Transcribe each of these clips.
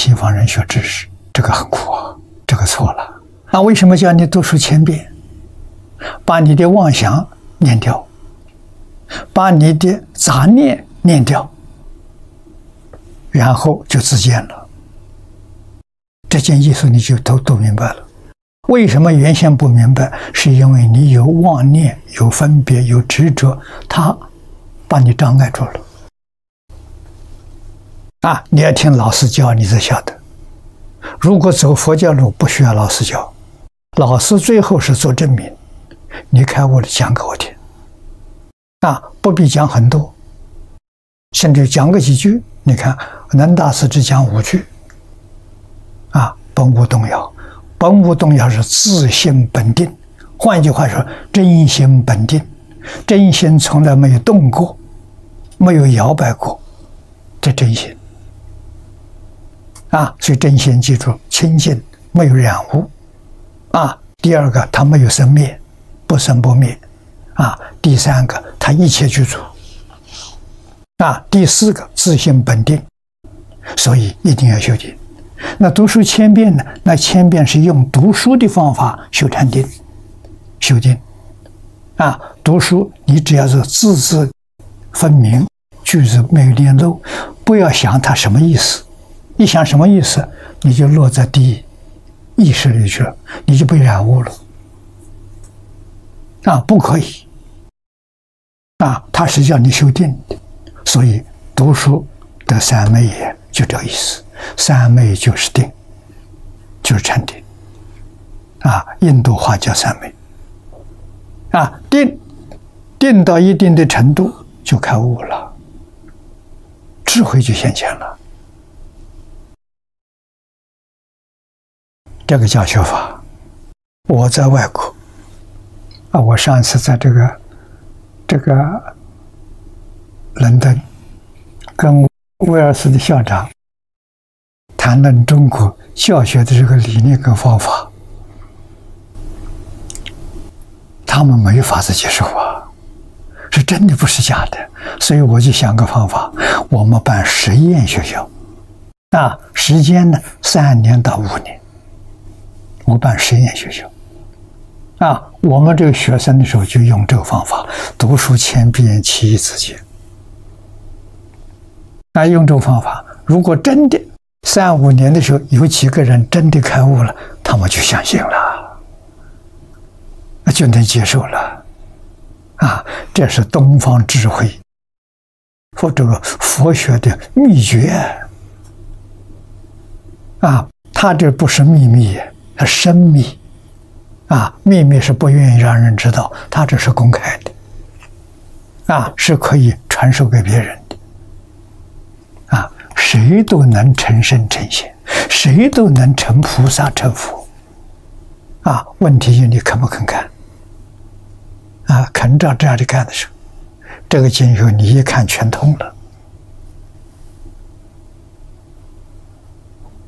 西方人学知识，这个很苦啊，这个错了。那为什么叫你读书千遍，把你的妄想念掉，把你的杂念念掉，然后就自见了。这件意思你就都都明白了。为什么原先不明白？是因为你有妄念、有分别、有执着，它把你障碍住了。啊！你要听老师教，你才晓得。如果走佛教路，不需要老师教，老师最后是做证明。你开悟了，讲给我听。啊，不必讲很多，甚至讲个几句。你看，南大师只讲五句。啊，本无动摇，本无动摇是自性本定。换一句话说，真心本定，真心从来没有动过，没有摇摆过，这真心。啊，所以真心记住，清净没有染污，啊，第二个它没有生灭，不生不灭，啊，第三个它一切具足，啊，第四个自性本定，所以一定要修定。那读书千遍呢？那千遍是用读书的方法修禅定，修定，啊，读书你只要是字字分明，句子没有念漏，不要想它什么意思。你想什么意思，你就落在第意识里去了，你就被染污了。啊，不可以。啊，他是叫你修定的，所以读书得三昧也就这意思。三昧就是定，就是禅定。啊，印度话叫三昧。啊，定定到一定的程度就开悟了，智慧就现前了。这个教学法，我在外国。啊，我上一次在这个这个伦敦跟威尔斯的校长谈论中国教学的这个理念跟方法，他们没法子接受啊，是真的不是假的，所以我就想个方法，我们办实验学校，啊，时间呢？三年到五年。我办实验学校，啊，我们这个学生的时候就用这个方法，读书千遍，其义自见。那用这个方法，如果真的三五年的时候有几个人真的开悟了，他们就相信了，那就能接受了。啊，这是东方智慧，或者佛学的秘诀。啊，他这不是秘密。神秘，啊，秘密是不愿意让人知道，他这是公开的，啊，是可以传授给别人的，啊，谁都能成圣成仙，谁都能成菩萨成佛，啊，问题是你肯不肯干，啊，肯照这样的干的时候，这个经书你一看全通了，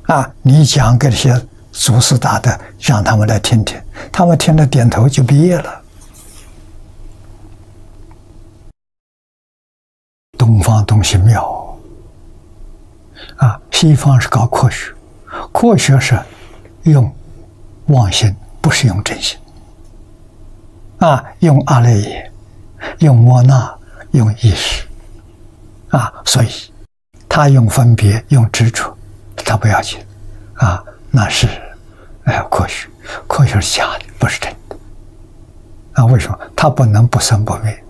啊，你讲给这些。祖师大德让他们来听听，他们听了点头就毕业了。东方东西妙啊，西方是搞科学，科学是用妄心，不是用真心啊，用阿赖耶，用摩那，用意识啊，所以他用分别，用执着，他不要紧啊。那是，哎，科学，科学是假的，不是真的。啊，为什么？它不能不生不灭。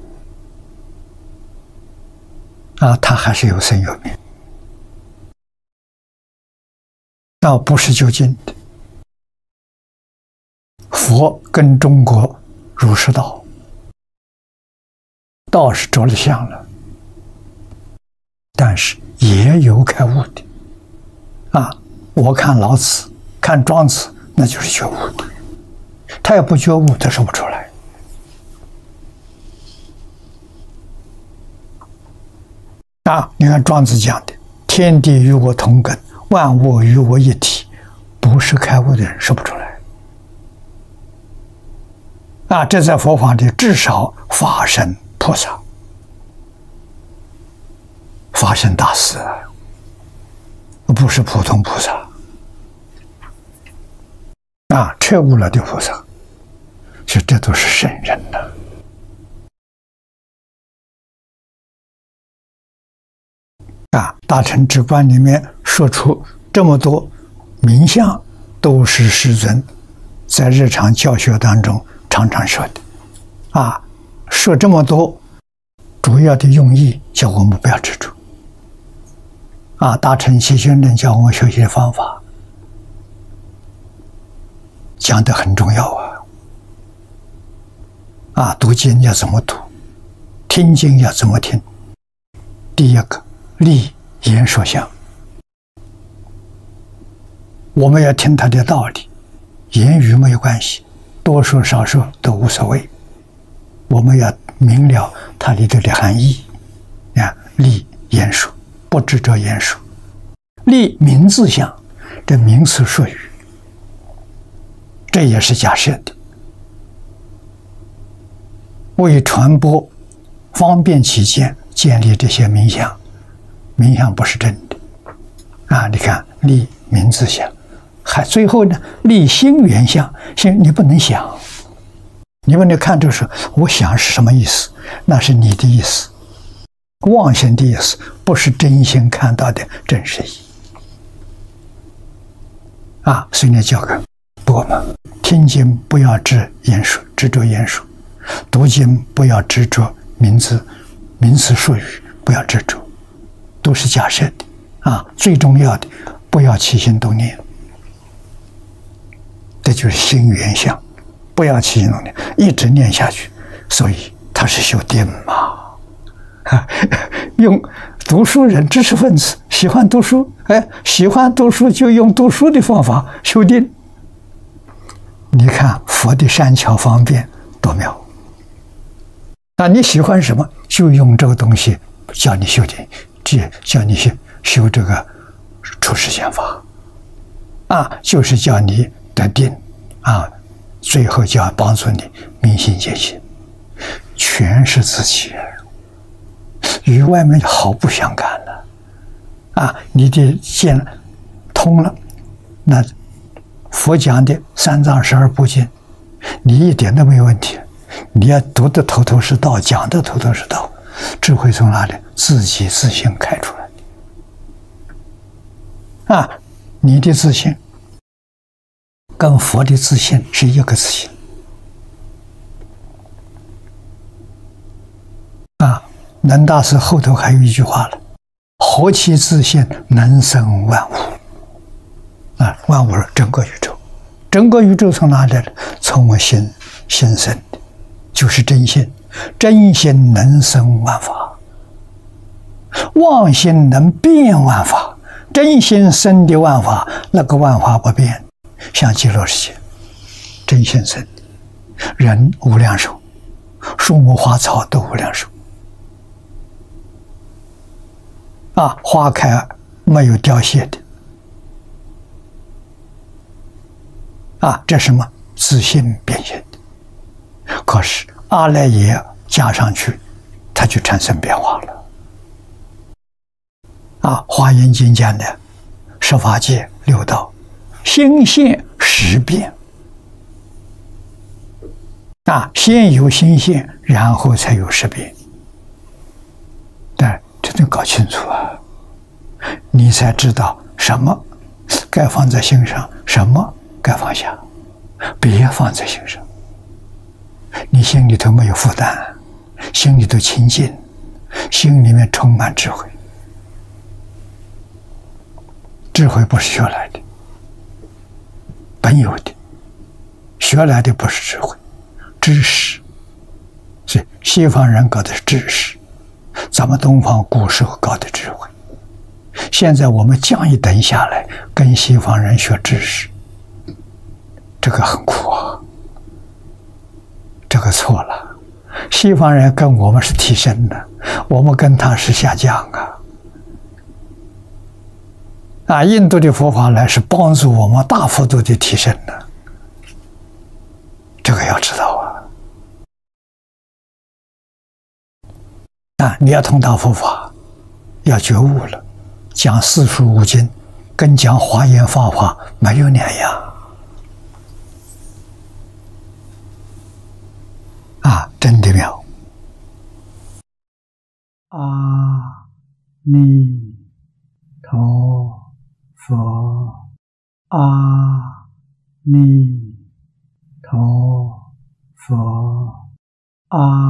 啊，它还是有生有灭。那不是究竟的。佛跟中国儒释道，道是着了相了，但是也有开悟的。啊，我看老子。看庄子，那就是觉悟。他要不觉悟，他说不出来。啊，你看庄子讲的“天地与我同根，万物与我一体”，不是开悟的人说不出来。啊，这在佛法里至少法身菩萨、法身大师不是普通菩萨啊，彻悟了的菩萨，说这都是圣人呐。啊，大乘之观里面说出这么多名相，都是师尊在日常教学当中常常说的。啊，说这么多，主要的用意叫我们不要执着。啊，大乘七训论教我们学习的方法，讲的很重要啊。啊，读经要怎么读，听经要怎么听。第一个。立言说相，我们要听他的道理，言语没有关系，多说少说都无所谓。我们要明了它里头的含义啊！立言说，不执着言说；立名字相，这名词术语，这也是假设的，为传播方便起见，建立这些名相。名相不是真的啊！你看立名字相，还最后呢立心缘相，心你不能想，你不能看这是我想是什么意思？那是你的意思，妄心的意思，不是真心看到的真实意。啊，所以你教个我们听经不要执言说，执着言说；读经不要执着名字、名词术语，不要执着。都是假设的，啊，最重要的不要起心动念，这就是心缘相，不要起心动念，一直念下去，所以他是修定嘛。用读书人、知识分子喜欢读书，哎，喜欢读书就用读书的方法修定。你看佛的善巧方便多妙，那你喜欢什么，就用这个东西教你修定。这叫你去修这个出世间法，啊，就是叫你得定，啊，最后就要帮助你明心见性，全是自己，与外面毫不相干了，啊，你的见通了，那佛讲的三藏十二部经，你一点都没有问题，你要读的头头是道，讲的头头是道。智慧从哪里？自己自信开出来的啊！你的自信跟佛的自信是一个自信啊！能大师后头还有一句话了：“何其自信，能生万物啊！万物是整个宇宙，整个宇宙从哪里来？从我心心生的，就是真心。”真心能生万法，妄心能变万法。真心生的万法，那个万法不变，像极乐世界，真心生的，人无量寿，树木花草都无量寿。啊，花开没有凋谢的。啊，这什么自信变现的？可是。阿赖耶加上去，它就产生变化了。啊，《华严经》讲的十法界六道，心现识变。啊，先有心现，然后才有识变。但这得搞清楚啊，你才知道什么该放在心上，什么该放下，别放在心上。你心里头没有负担，心里头清净，心里面充满智慧。智慧不是学来的，本有的，学来的不是智慧，知识。所以西方人搞的是知识，咱们东方古时候搞的智慧。现在我们降一等下来，跟西方人学知识，这个很苦啊。这个错了，西方人跟我们是提升的，我们跟他是下降啊！啊，印度的佛法呢是帮助我们大幅度的提升的，这个要知道啊！啊，你要通达佛法，要觉悟了，讲四书五经跟讲华严法华没有两样啊！真的妙！阿弥陀佛，阿弥陀佛，阿。